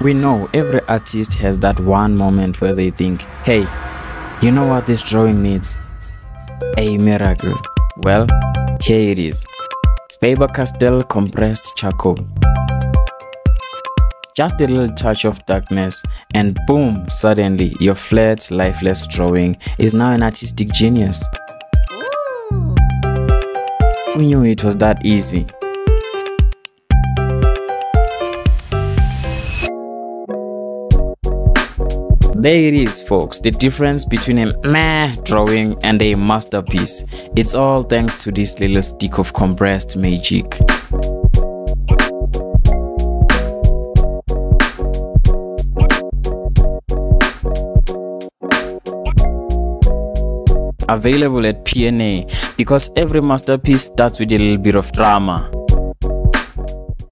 We know every artist has that one moment where they think, hey, you know what this drawing needs? A miracle. Well, here it is. Faber-Castell compressed charcoal. Just a little touch of darkness and boom, suddenly your flat, lifeless drawing is now an artistic genius. We knew it was that easy. There it is folks, the difference between a meh drawing and a masterpiece. It's all thanks to this little stick of compressed magic. Available at PNA because every masterpiece starts with a little bit of drama.